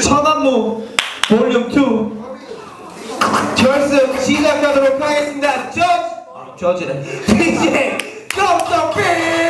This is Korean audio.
천안무 볼륨 2 결승 시작하도록 하겠습니다. 저지 저지 DJ 깜짝 삐